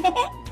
ん?